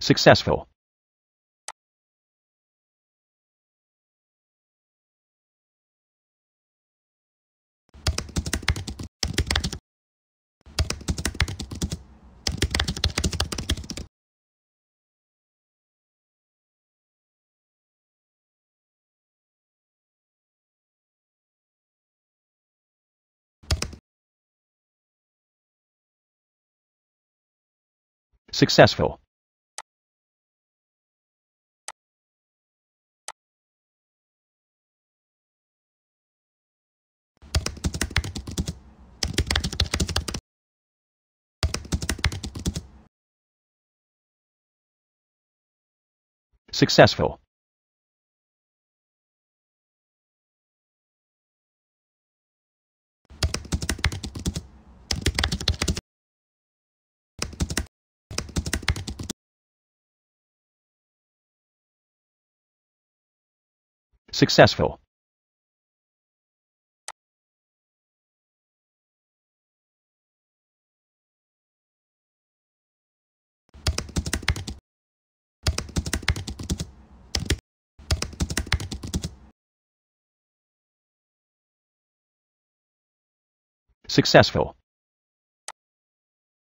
Successful. Successful. Successful. Successful. Successful.